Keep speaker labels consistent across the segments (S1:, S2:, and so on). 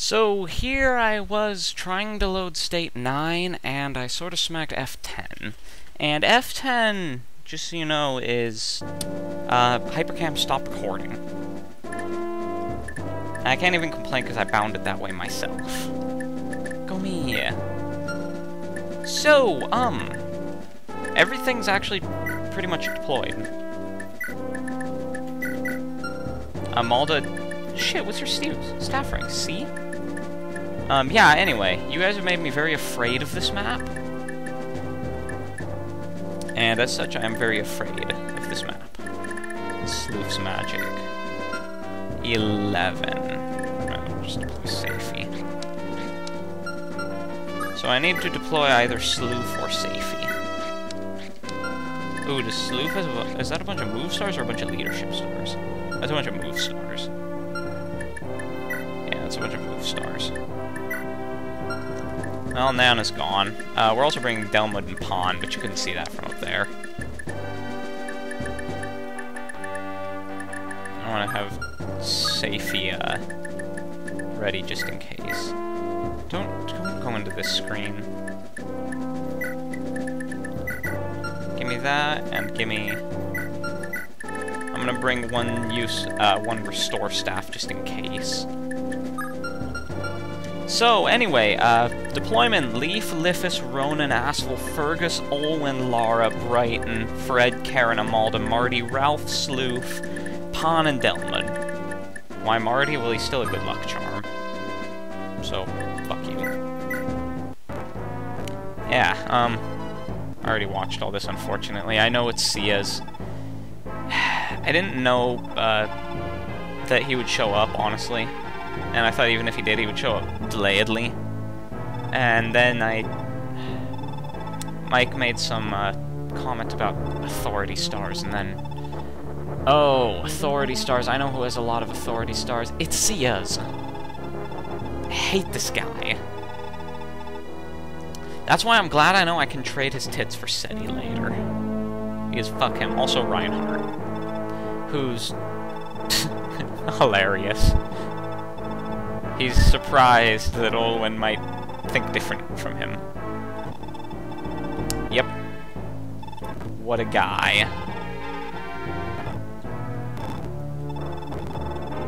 S1: So here I was trying to load state 9, and I sort of smacked F10. And F10, just so you know, is uh, Hypercam stop recording. And I can't even complain because I bound it that way myself. Go me. So, um, everything's actually pretty much deployed. Amalda, shit, what's your staff rank? C? Um, yeah, anyway, you guys have made me very afraid of this map. And as such, I am very afraid of this map. Sleuth's Magic. 11. Oh, just deploy Safety. So I need to deploy either Sleuth or Safety. Ooh, does Sleuth has a, is that a bunch of move stars or a bunch of leadership stars? That's a bunch of move stars. Yeah, that's a bunch of move stars. Well, Nana's gone. Uh, we're also bringing Delmud and Pahn, but you couldn't see that from up there. I want to have Safia ready just in case. Don't, don't go into this screen. Give me that, and give me... I'm gonna bring one use, uh, one restore staff just in case. So, anyway, uh, deployment, Leaf, Lifis, Ronan, Asphalt, Fergus, Olwen, Lara, Brighton, Fred, Karen, Amalda, Marty, Ralph, Sleuth, Pahn, and Delmud. Why Marty? Well, he's still a good luck charm. So, fuck you. Yeah, um, I already watched all this, unfortunately. I know it's Saias. I didn't know, uh, that he would show up, honestly and I thought even if he did, he would show up delayedly. And then I... Mike made some uh, comment about authority stars, and then... Oh, authority stars. I know who has a lot of authority stars. It's Saias. I hate this guy. That's why I'm glad I know I can trade his tits for SETI later. Because fuck him. Also Reinhardt. Who's... hilarious. He's surprised that Olwen might think different from him. Yep. What a guy.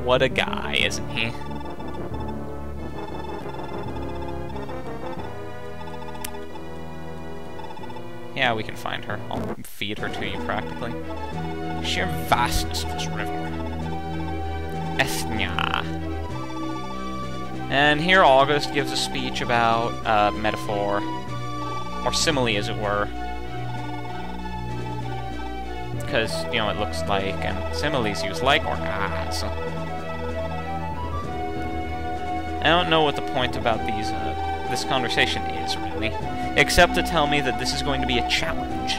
S1: What a guy, isn't he? Yeah, we can find her. I'll feed her to you, practically. Sheer vastness of this river. Ethnia. And here August gives a speech about uh, metaphor, or simile as it were. Because, you know, it looks like, and similes use like or as. I don't know what the point about these, uh, this conversation is, really. Except to tell me that this is going to be a challenge.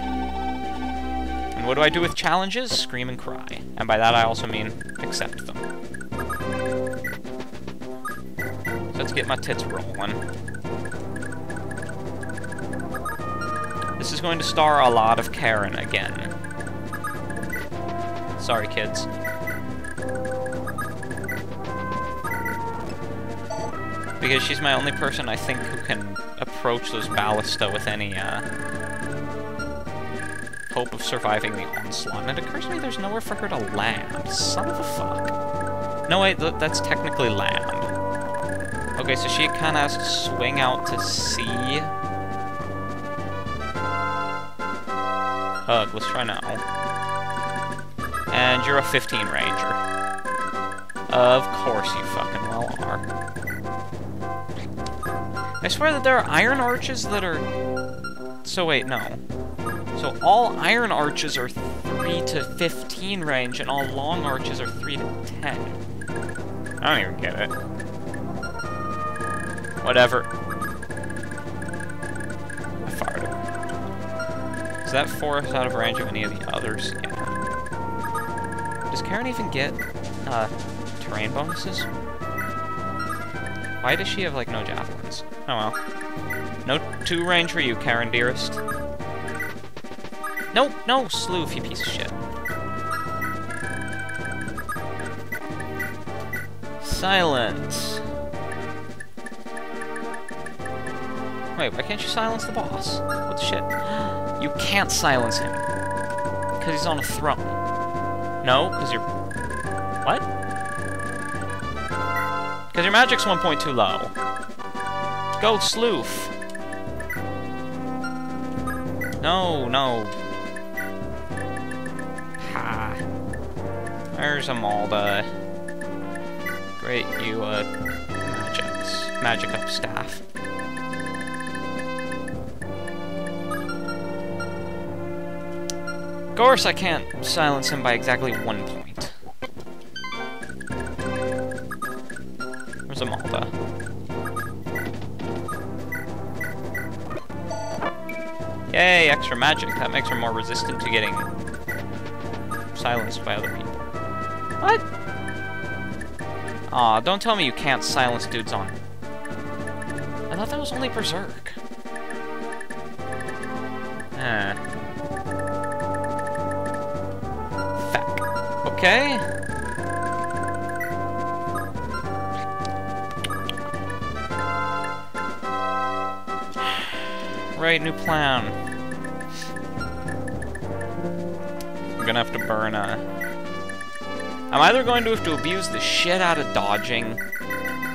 S1: And what do I do with challenges? Scream and cry. And by that I also mean accept them. Let's get my tits rolling. This is going to star a lot of Karen again. Sorry, kids. Because she's my only person, I think, who can approach those ballista with any, uh, hope of surviving the onslaught. And it occurs to me there's nowhere for her to land. Son of a fuck. No, wait, that's technically land. Okay, so she kind of has to swing out to sea. Ugh, let's try now. And you're a 15 ranger. Of course you fucking well are. I swear that there are iron arches that are... So wait, no. So all iron arches are 3 to 15 range, and all long arches are 3 to 10. I don't even get it. Whatever. I fired it. Is that forest out of range of any of the others? Yeah. Does Karen even get uh, terrain bonuses? Why does she have, like, no javelins? Oh well. No two range for you, Karen, dearest. Nope, no, no, Sleuth, you piece of shit. Silence. Wait, why can't you silence the boss? What the shit? You can't silence him. Because he's on a throne. No, because you're... What? Because your magic's 1.2 low. Go, Sloof! No, no. Ha. There's Amalda. Great, you, uh, magics. Magic up staff. Course I can't silence him by exactly one point. Where's Amalda? Yay, extra magic. That makes her more resistant to getting silenced by other people. What? Aw, don't tell me you can't silence dudes on... I thought that was only Berserk. Okay. Right, new plan. I'm gonna have to burn a... I'm either going to have to abuse the shit out of dodging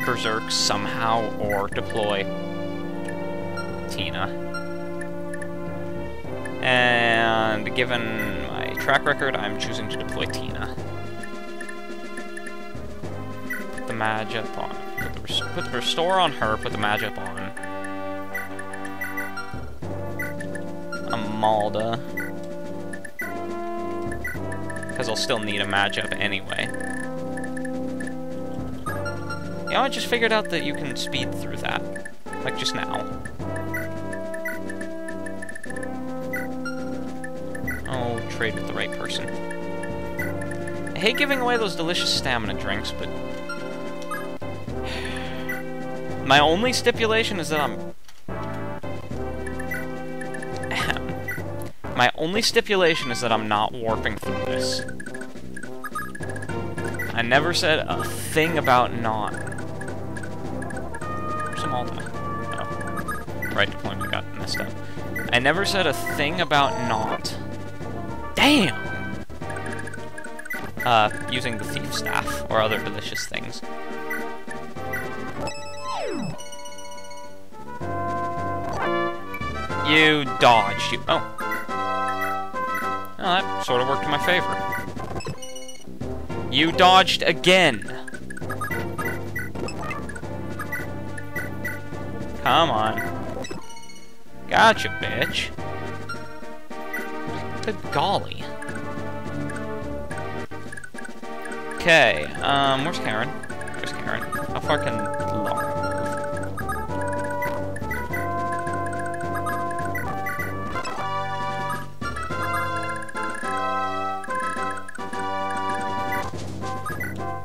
S1: Berserk somehow, or deploy Tina. And given track record, I'm choosing to deploy Tina. Put the Magi up on. Put the, put the Restore on her, put the Magi up on. Amalda. Because I'll still need a matchup anyway. You know, I just figured out that you can speed through that. Like, just now. Trade with the right person. I hate giving away those delicious stamina drinks, but... My only stipulation is that I'm My only stipulation is that I'm not warping through this. I never said a thing about not. Where's Amalda? Oh. Right deployment got messed up. I never said a thing about not. Damn! Uh, using the thief staff or other delicious things. You dodged. You. Oh. Well, that sort of worked in my favor. You dodged again! Come on. Gotcha, bitch. Good golly. Okay, um, where's Karen? Where's Karen? How far can Lara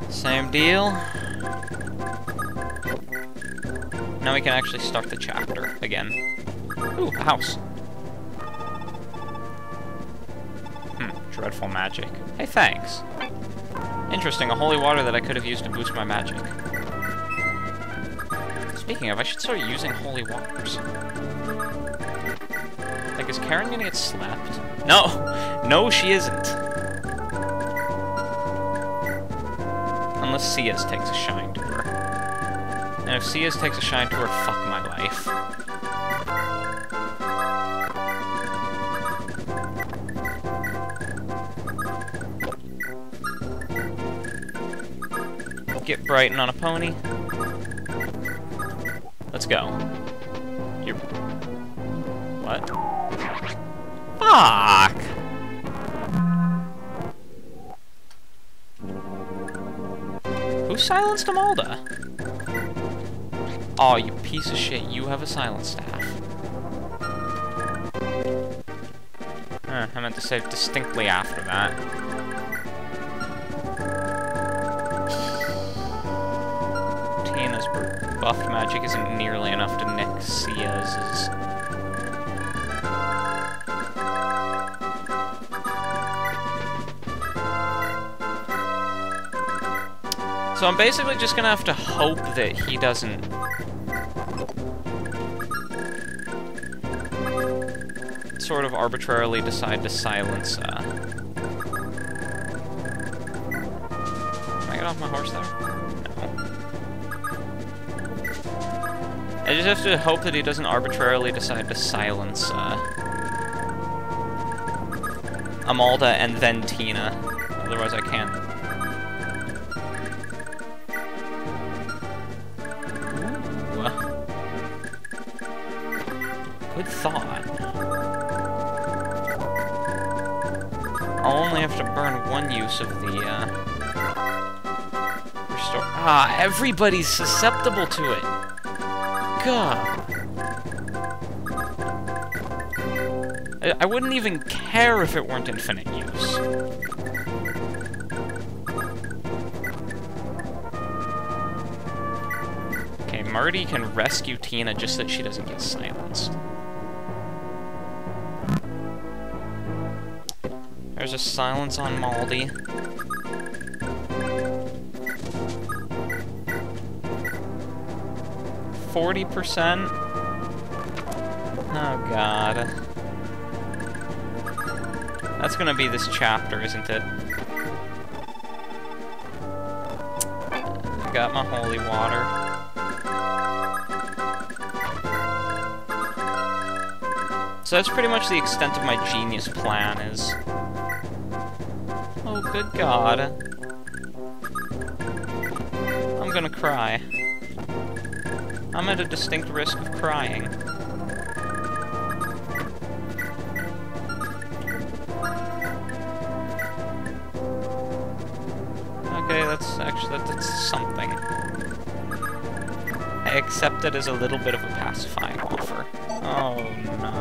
S1: Same deal. Now we can actually start the chapter again. Ooh, a house. Hmm, dreadful magic. Hey, thanks. Interesting, a holy water that I could have used to boost my magic. Speaking of, I should start using holy waters. Like, is Karen gonna get slapped? No! No, she isn't. Unless Saias takes a shine to her. And if Saias takes a shine to her, fuck my life. Get Brighton on a pony. Let's go. You're... What? Fuck! Who silenced Amalda? Oh, you piece of shit, you have a silence staff. Huh, I meant to say distinctly after that. Buffed magic isn't nearly enough to nick Saias's. So I'm basically just gonna have to hope that he doesn't sort of arbitrarily decide to silence, uh... Can I get off my horse there? I just have to hope that he doesn't arbitrarily decide to silence, uh... Amalda and then Tina. Otherwise I can't. Ooh. Good thought. I'll only have to burn one use of the, uh... Restore... Ah, everybody's susceptible to it! God, I, I wouldn't even care if it weren't infinite use. Okay, Marty can rescue Tina just so that she doesn't get silenced. There's a silence on Maldi. 40%? Oh god. That's gonna be this chapter, isn't it? I got my holy water. So that's pretty much the extent of my genius plan is... Oh, good god. I'm gonna cry. I'm at a distinct risk of crying. Okay, that's actually, that's something. I accept it as a little bit of a pacifying offer. Oh no.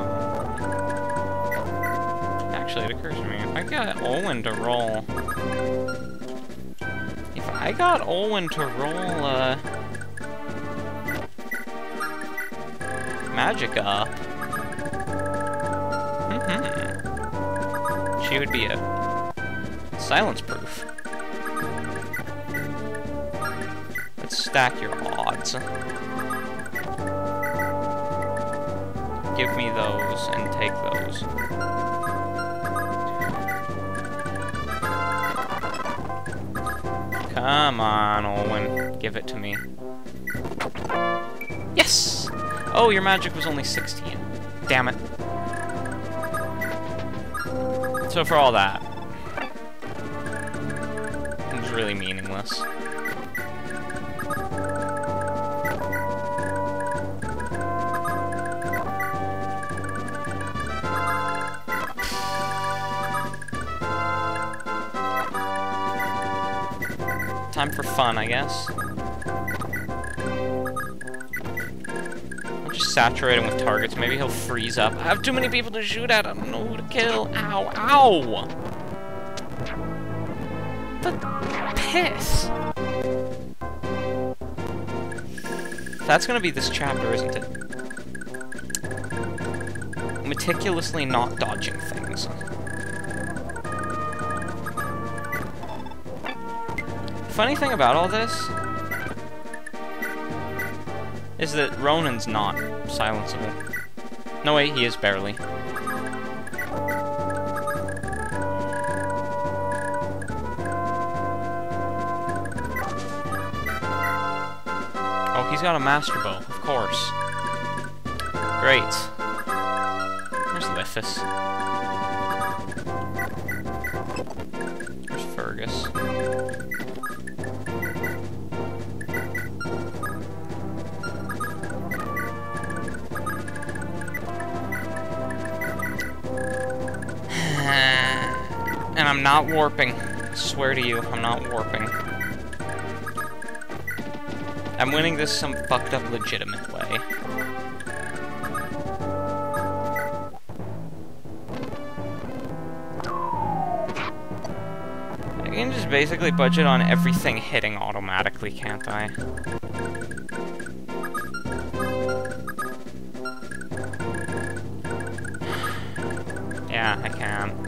S1: Actually, it occurs to me, if I got Olwen to roll... If I got Olwen to roll, uh... Magic up... Mm hmm She would be a... Silence proof. Let's stack your odds. Give me those and take those. Come on, Olwen. Oh, your magic was only 16. Damn it. So for all that, it was really meaningless. Time for fun, I guess. Saturate him with targets. Maybe he'll freeze up. I have too many people to shoot at. I don't know who to kill. Ow, ow! The piss! That's gonna be this chapter, isn't it? Meticulously not dodging things. Funny thing about all this is that Ronan's not silenceable. No, wait, he is barely. Oh, he's got a Master Bow, of course. Great. Where's Lifis? Where's Fergus? I'm not warping. I swear to you, I'm not warping. I'm winning this some fucked up legitimate way. I can just basically budget on everything hitting automatically, can't I? yeah, I can.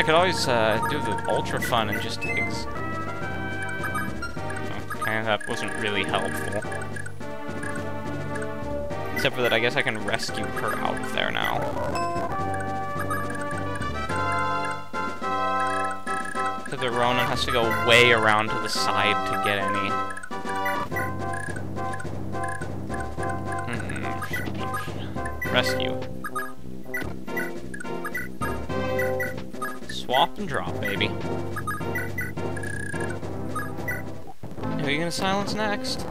S1: I could always uh, do the ultra fun and just. And that wasn't really helpful. Except for that, I guess I can rescue her out of there now. Because the Ronan has to go way around to the side to get any. Hmm. Rescue. And drop, baby. Who are you gonna silence next?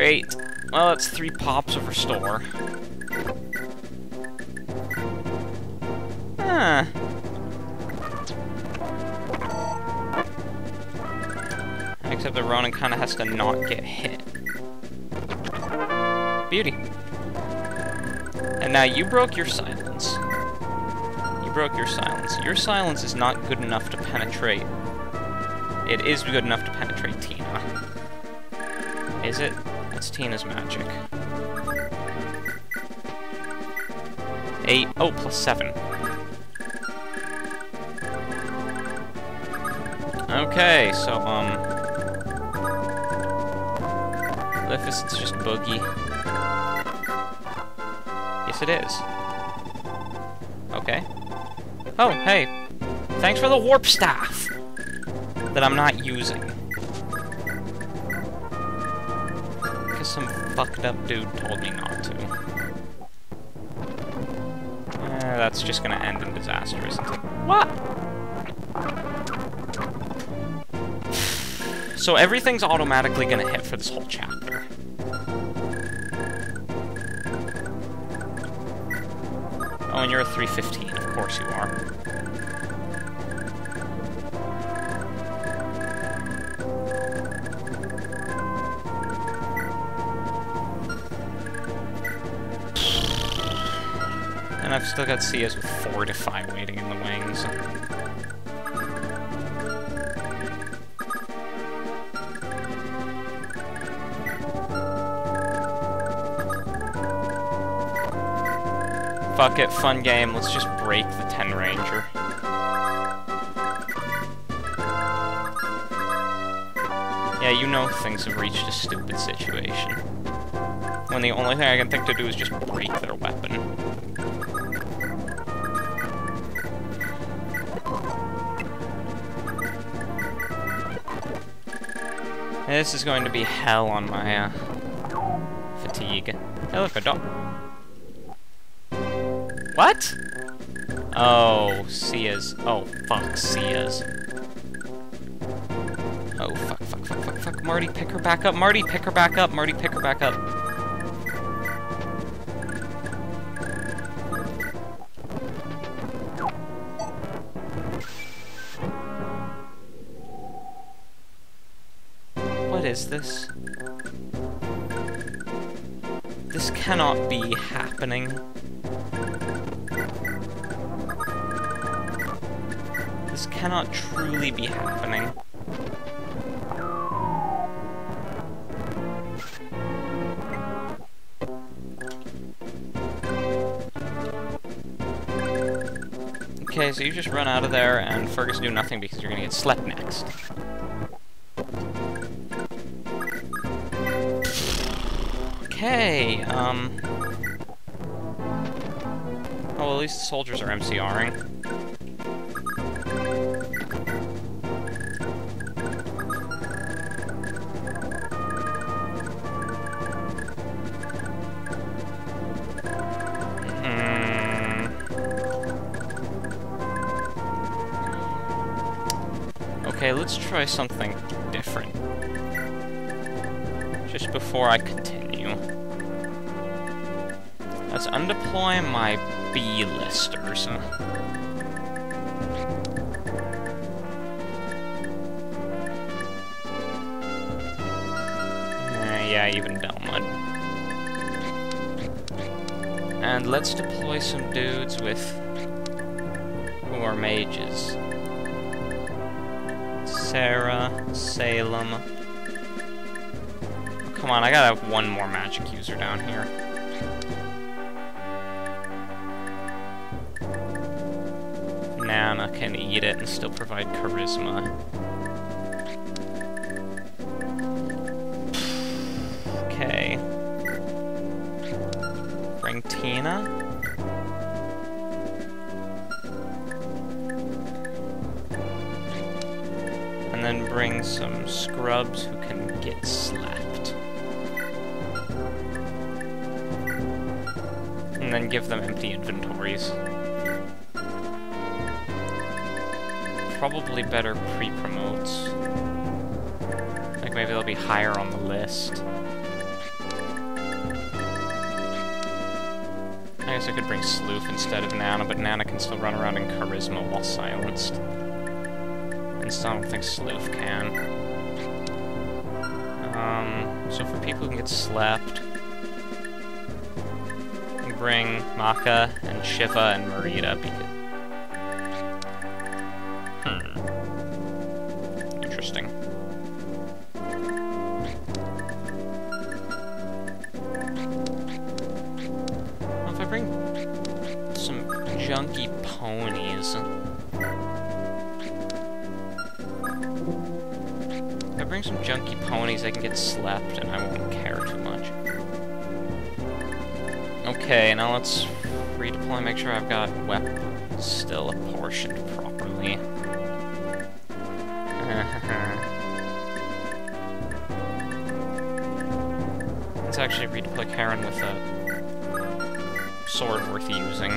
S1: Great. Well, that's three pops of restore. Huh. Except the Ronan kind of has to not get hit. Beauty. Now you broke your silence. You broke your silence. Your silence is not good enough to penetrate. It is good enough to penetrate Tina. Is it? It's Tina's magic. Eight. Oh, plus seven. Okay, so, um... Lifis, it's just Boogie. It is. Okay. Oh, hey. Thanks for the warp staff! That I'm not using. Because some fucked up dude told me not to. Eh, that's just gonna end in disaster, isn't it? What? So everything's automatically gonna hit for this whole chapter. Oh, and you're a 315, of course you are. And I've still got Saias with Fortify waiting in the wings. Fuck it, fun game, let's just break the Ten Ranger. Yeah, you know things have reached a stupid situation. When the only thing I can think to do is just break their weapon. This is going to be hell on my uh, fatigue. Hey, look, a dog. What? Oh, Saias. Oh, fuck, Saias. Oh, fuck, fuck, fuck, fuck, fuck. Marty, pick her back up. Marty, pick her back up. Marty, pick her back up. is this? This cannot be happening. This cannot truly be happening. Okay, so you just run out of there and Fergus do nothing because you're gonna get slept next. Okay, um... Oh, well, at least the soldiers are MCRing. Try something different. Just before I continue. Let's undeploy my B-listers. Uh, yeah, even Delmud. And let's deploy some dudes with... who are mages. Sarah, Salem... come on, I gotta have one more magic user down here. Nana can eat it and still provide charisma. Okay. Bring some scrubs who can get slapped. And then give them empty inventories. Probably better pre-promotes. Like maybe they'll be higher on the list. I guess I could bring Sloof instead of Nana, but Nana can still run around in Charisma while silenced. I don't think Sloof can. Um, so for people who can get slapped, bring Maka and Shiva and Mareeta Hmm. Interesting. If I bring some junky ponies... bring some junky ponies, I can get slapped and I won't care too much. Okay, now let's redeploy, make sure I've got weapons still apportioned properly. let's actually redeploy Karen with a sword worth using.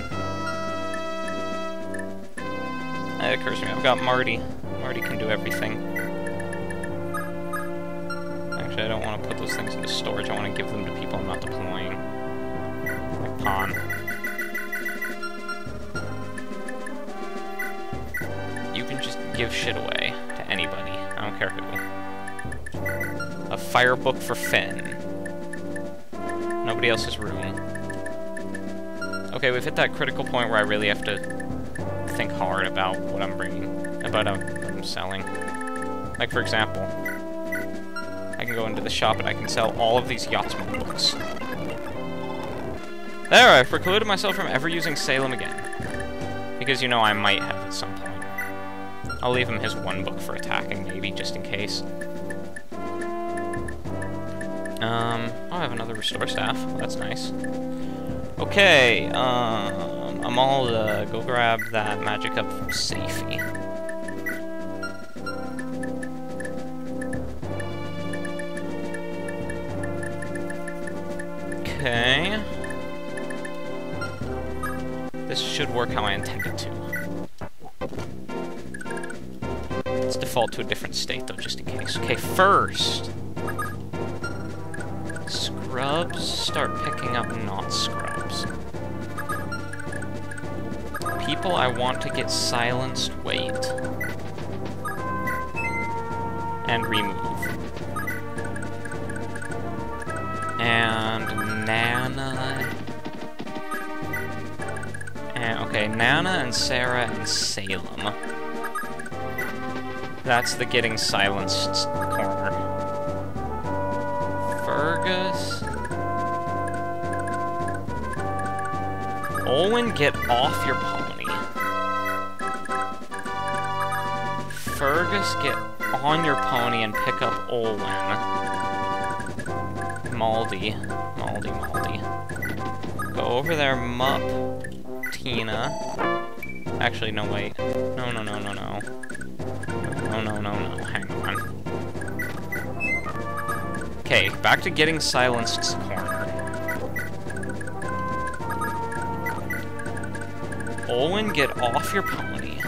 S1: It occurs to me, I've got Marty. Marty can do everything. Those things into storage, I want to give them to people I'm not deploying. Like Pahn. You can just give shit away to anybody. I don't care who. A fire book for Finn. Nobody else's room. Okay, we've hit that critical point where I really have to think hard about what I'm bringing, about um, what I'm selling. Like, for example, go into the shop and I can sell all of these Yachtsman books. There, I've precluded myself from ever using Salem again. Because, you know, I might have at some point. I'll leave him his one book for attacking, maybe, just in case. Um, oh, I have another restore staff. That's nice. Okay, um, I'm all uh, go grab that magic up from Safety. Should work how I intended to. Let's default to a different state, though, just in case. Okay, first... Scrubs start picking up not scrubs. People I want to get silenced, wait. And remove. Okay, Nana and Sarah and Salem. That's the getting silenced corner. Fergus... Olwen, get off your pony. Fergus, get on your pony and pick up Olwen. Maldy. Maldy, Maldy. Go over there, Mup. Actually, no, wait. No, no, no, no, no. No, no, no, no. Hang on. Okay, back to getting silenced corner. Olwen, get off your pony.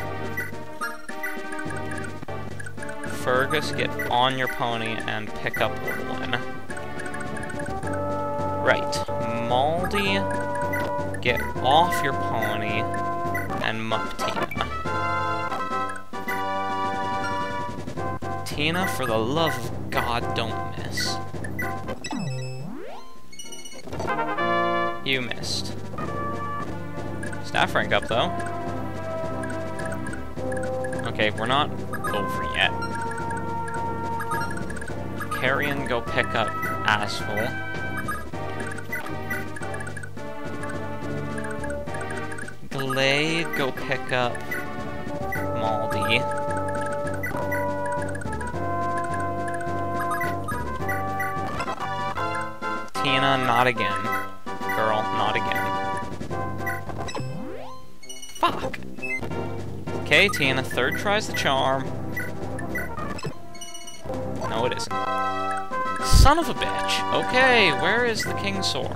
S1: Fergus, get on your pony and pick up Olwen. Right. Maldy, get off your pony and muck Tina. Tina, for the love of God, don't miss. You missed. Staff rank up, though. Okay, we're not over yet. Carrion, go pick up Asphalt. Glade, go pick up Maldy. Tina, not again. Girl, not again. Fuck. Okay, Tina, third tries the charm. No, it isn't. Son of a bitch. Okay, where is the King's Sword?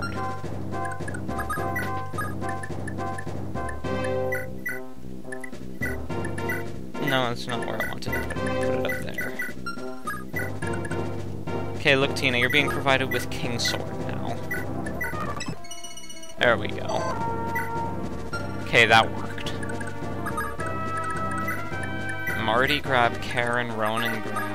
S1: No, that's not where I put it. Put it up there. Okay, look, Tina, you're being provided with King's Sword now. There we go. Okay, that worked. Marty grab Karen, Ronan grab.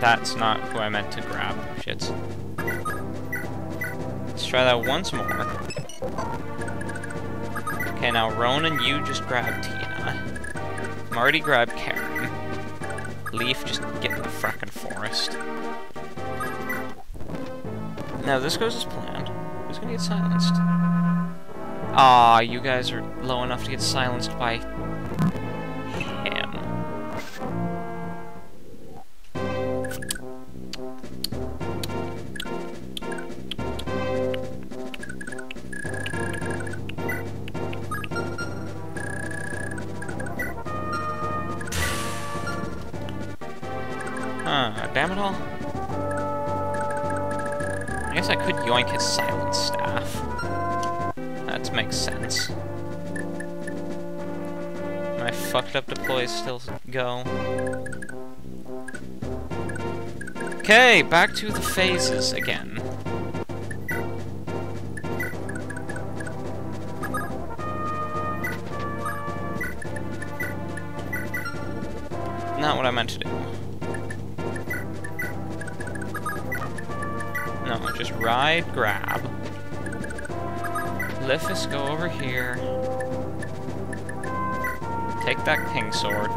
S1: That's not who I meant to grab, shits. Let's try that once more. Okay, now Ronan, you just grab Tina. Marty grab Karen. Leaf, just get in the frickin' forest. Now, this goes as planned. Who's gonna get silenced? Ah, you guys are low enough to get silenced by go. Okay, back to the phases again. Not what I meant to do. No, just ride, grab. Lifis, go over here. Take that king sword.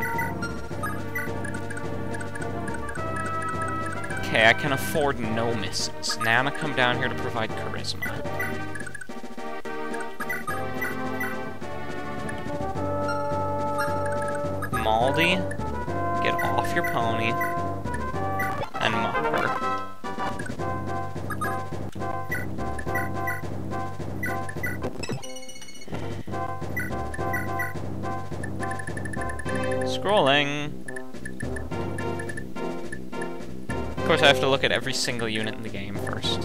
S1: Okay, I can afford no misses. Nana, come down here to provide charisma. Maldy, get off your pony and mock her. Scrolling. Course, I have to look at every single unit in the game first.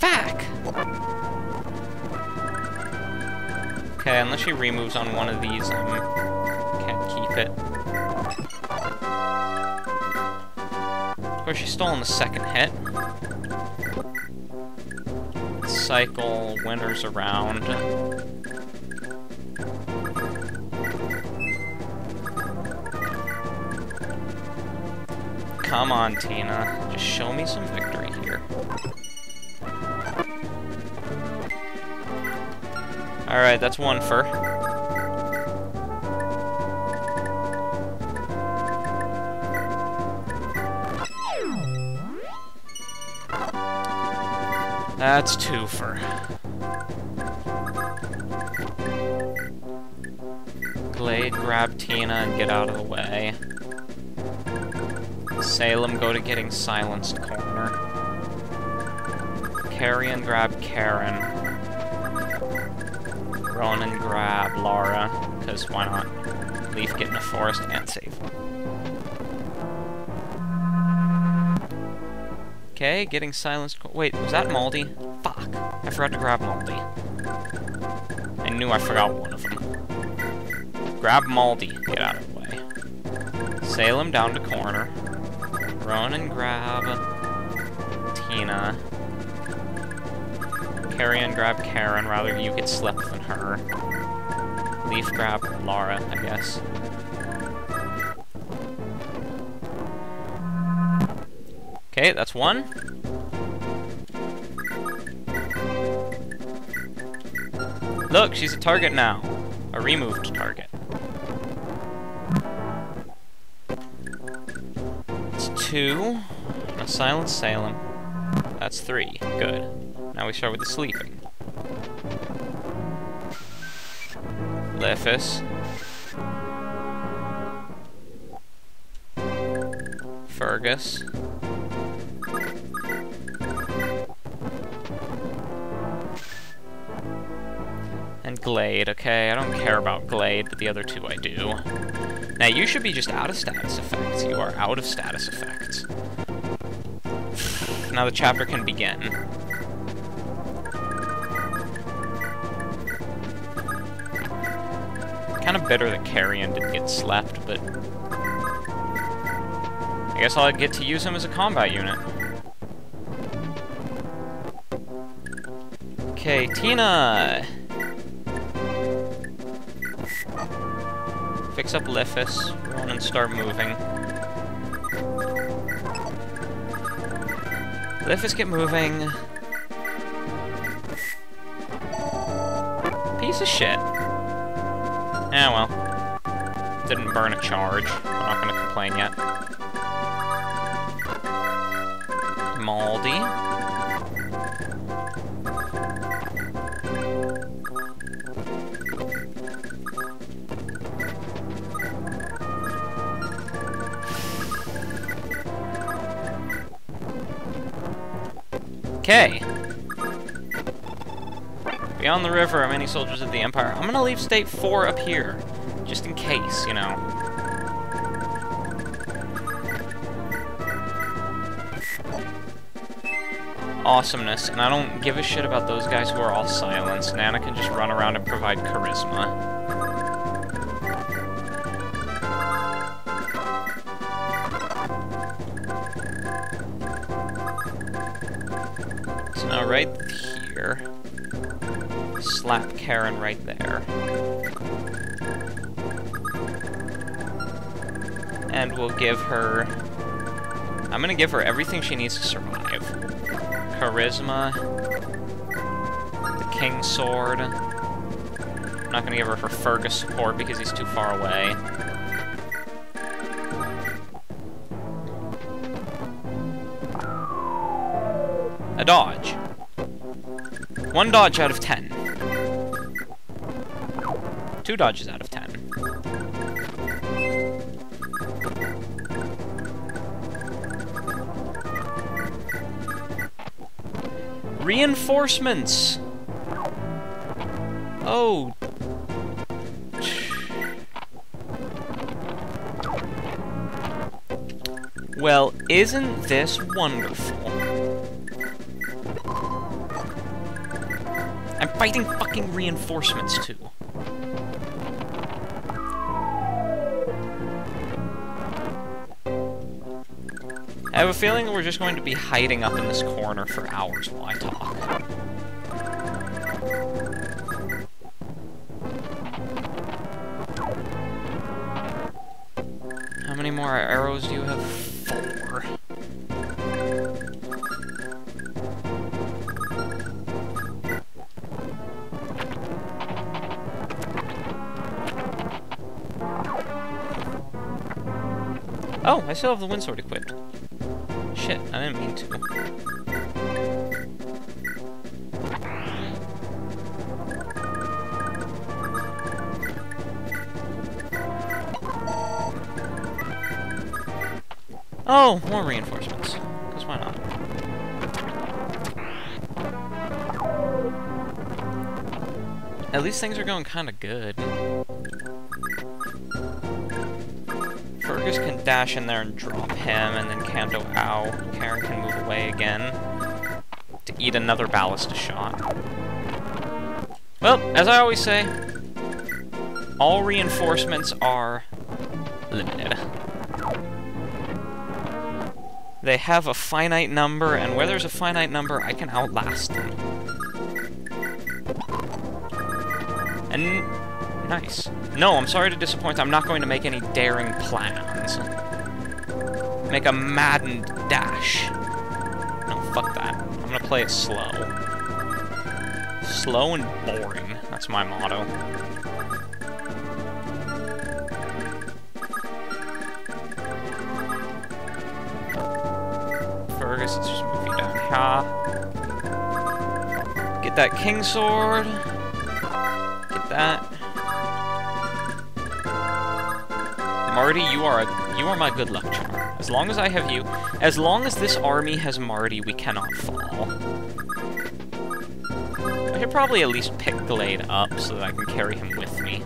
S1: Fuck! Okay, unless she removes on one of these, I can't keep it. Of course, she's still on the second hit. Cycle winners around. Come on, Tina. Just show me some victory here. Alright, that's one for. That's two for. Glade, grab Tina and get out of the way. Salem, go to getting silenced corner. Carrion, grab Karen. Ronan, grab Lara, because why not? Leaf, get in the forest and save. Okay, getting silenced. Wait, was that Maldy? Fuck. I forgot to grab Maldy. I knew I forgot one of them. Grab Maldy. Get out of the way. Salem down to corner. Ronan grab Tina. Carrion grab Karen, rather you get slept than her. Leaf grab Lara, I guess. Okay, that's one. Look, she's a target now. A removed target. Two. A silent Salem. That's three. Good. Now we start with the sleeping. Lifis. Fergus. And Glade, okay, I don't care about Glade, but the other two I do. Now you should be just out of status effects. You are out of status effects. Now the chapter can begin. Kind of bitter that Carrion didn't get slept, but... I guess I'll get to use him as a combat unit. Okay, Tina! Fix up run and start moving. Lifis get moving. Piece of shit. Yeah, well. Didn't burn a charge. I'm not gonna complain yet. Maldy. Okay. Beyond the river are many soldiers of the Empire. I'm gonna leave State 4 up here, just in case, you know. Awesomeness, and I don't give a shit about those guys who are all silenced. Nanna can just run around and provide charisma. Karen right there. And we'll give her... I'm gonna give her everything she needs to survive. Charisma, the King's Sword. I'm not gonna give her her Fergus support because he's too far away. A dodge. One dodge out of ten. Two dodges out of ten. Reinforcements! Oh. Well, isn't this wonderful? I'm fighting fucking reinforcements, too. I have a feeling we're just going to be hiding up in this corner for hours while I talk. How many more arrows do you have? Four. Oh, I still have the windsword equipped. Didn't mean to. Oh, more reinforcements. Because why not? At least things are going kind of good. Fergus can dash in there and drop him, and then Kanto out. Karen can move away again to eat another ballista shot. Well, as I always say, all reinforcements are limited. They have a finite number, and where there's a finite number, I can outlast them. And... nice. No, I'm sorry to disappoint, I'm not going to make any daring plans. Make a maddened dash. No, fuck that. I'm gonna play it slow. Slow and boring. That's my motto. Fergus, let's just move down here. Get that king sword. Get that. Marty, you are a you are my good luck charm. As long as I have you, as long as this army has Marty, we cannot fall. I should probably at least pick Glade up so that I can carry him with me.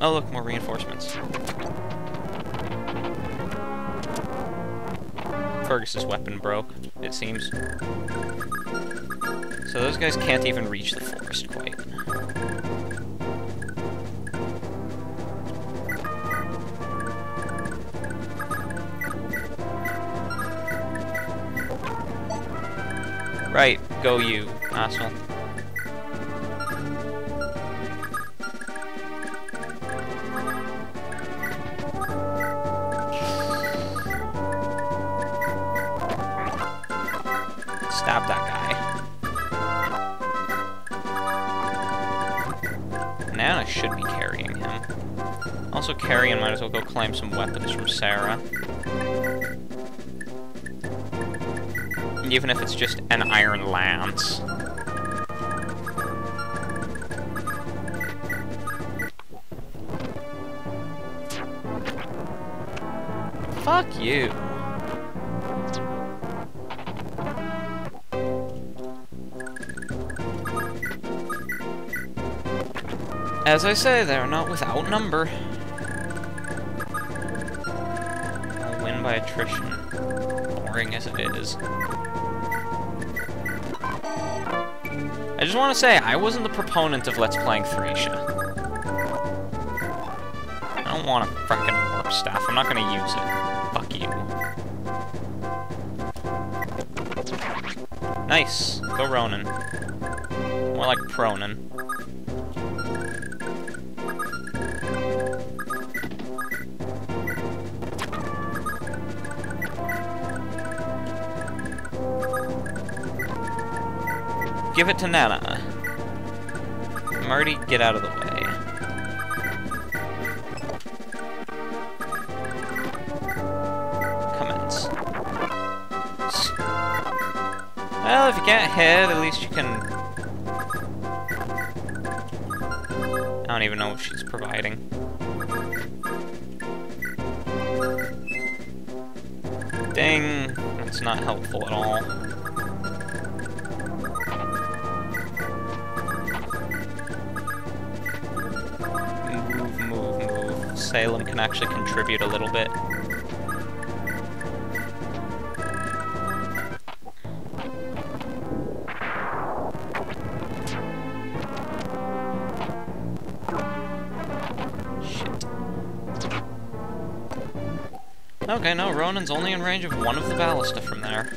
S1: Oh look, more reinforcements. Fergus's weapon broke, it seems. So those guys can't even reach the forest quite. Go you, asshole. Stab that guy. Nanna should be carrying him. Also, Carrion might as well go claim some weapons from Sarah. Even if it's just an iron lance. Fuck you. As I say, they're not without number. I'll win by attrition. Boring as it is. Just want to say, I wasn't the proponent of Let's Playing Thracia. I don't want a frickin' warp staff. I'm not gonna use it. Fuck you. Nice. Go Ronan. More like Pronan. Give it to Nanna. Marty, get out of the way. Commence. Well, if you can't hit, at least you can... I don't even know if she's providing. Ding! That's not helpful at all. Contribute a little bit. Okay, no, Ronan's only in range of one of the ballista from there.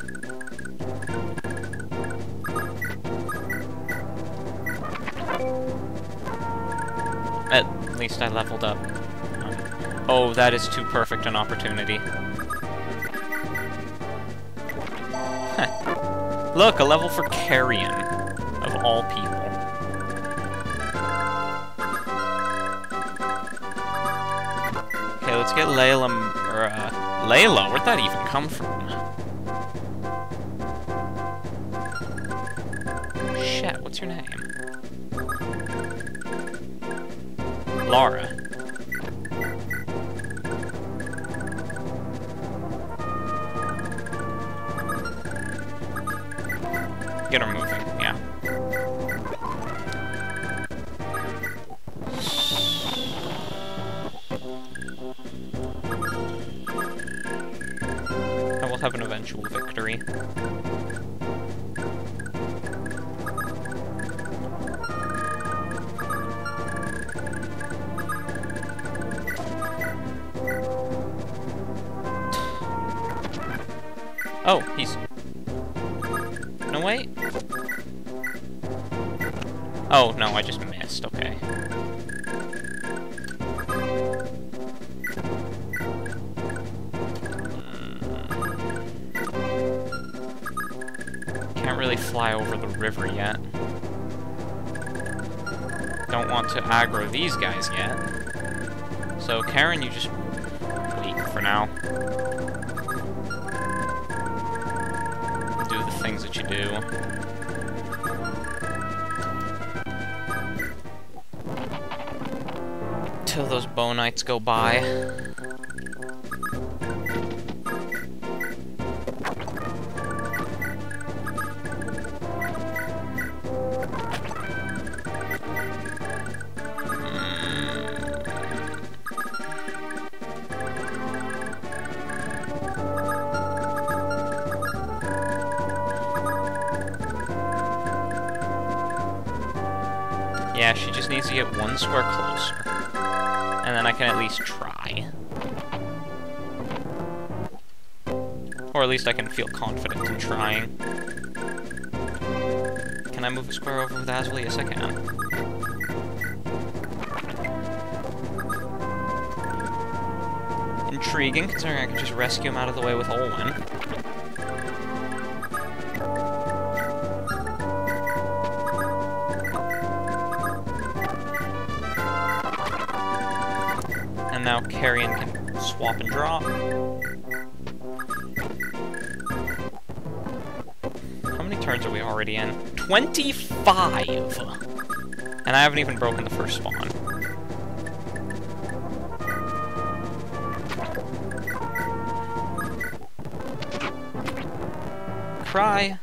S1: At least I leveled up. Oh, that is too perfect an opportunity. Look, a level for Carrion, of all people. Okay, let's get Layla, or, uh, Layla? Where'd that even come from? Shit, what's your name? Lara. Oh, no, I just missed. Okay. Mm. Can't really fly over the river yet. Don't want to aggro these guys yet. So, Karen, you just wait for now. Do the things that you do. Till bow bonites go by. Or at least I can feel confident in trying. Can I move a square over with Asbel? Yes, I can. Intriguing, considering I can just rescue him out of the way with Olwen. And now Carrion can swap and drop. Turns are we already in? 25! And I haven't even broken the first spawn. Cry!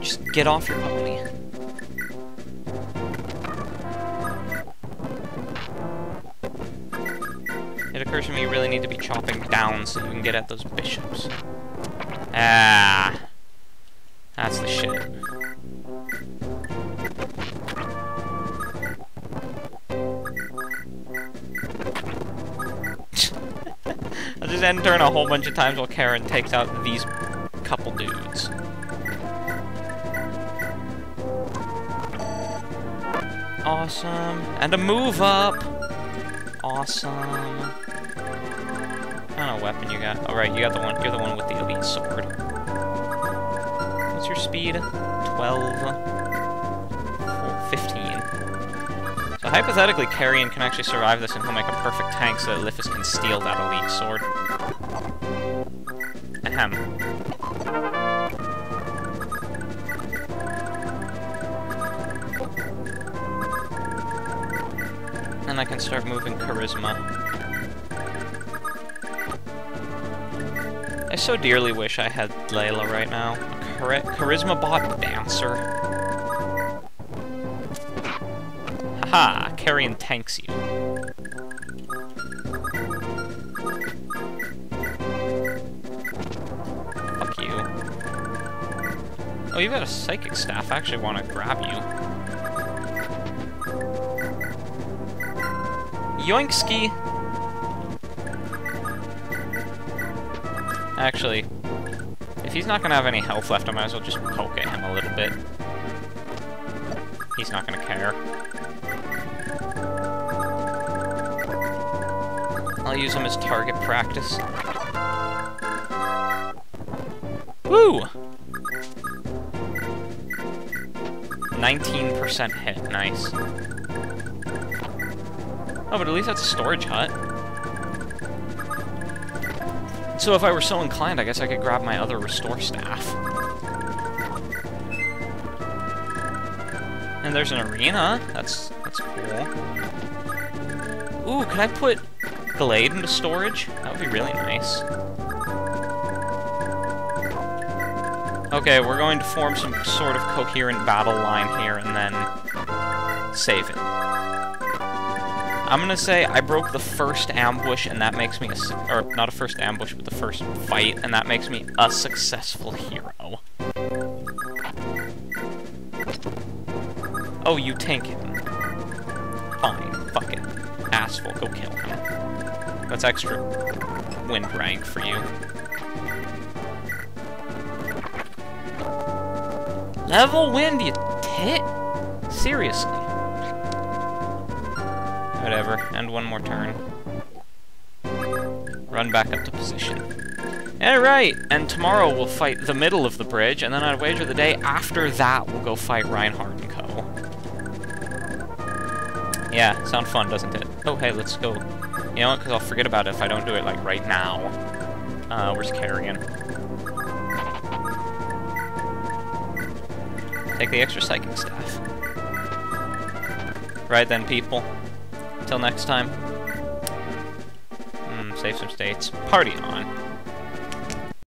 S1: Just get off your pony. It occurs to me you really need to be chopping down so you can get at those bishops. Ah. Turn a whole bunch of times while Karen takes out these couple dudes. Awesome. And a move up! Awesome. What kind of weapon you got? Alright, you got the one you're the one with the elite sword. What's your speed? 12 hypothetically, Carrion can actually survive this and he'll make a perfect tank so that Lifis can steal that elite sword. Ahem. And I can start moving Charisma. I so dearly wish I had Layla right now. Char Charisma bot Dancer. Haha, Carrion tanks you. Fuck you. Oh, you've got a psychic staff. I actually want to grab you. Yoinkski! Actually, if he's not gonna have any health left, I might as well just poke at him a little bit. He's not gonna care. I'll use them as target practice. Woo! 19% hit, nice. Oh, but at least that's a storage hut. So if I were so inclined, I guess I could grab my other restore staff. And there's an arena. That's that's cool. Ooh, can I put Glade into storage? That would be really nice. Okay, we're going to form some sort of coherent battle line here and then save it. I'm gonna say I broke the first ambush, and that makes me a or not a first ambush, but the first fight, and that makes me a successful hero. Oh, you tank him. Fine, fuck it. Asshole, go kill him. That's extra wind rank for you. Level wind, you tit? Seriously. Whatever, and one more turn. Run back up to position. Alright, and tomorrow we'll fight the middle of the bridge, and then I'd wager the day after that we'll go fight Reinhardt and Co. Yeah, sound fun, doesn't it? Oh, hey, let's go. You know what, because I'll forget about it if I don't do it, like, right now. Uh, where's Carrion? Take the extra psychic staff. Right then, people. Till next time. Mm, save some states. Party on.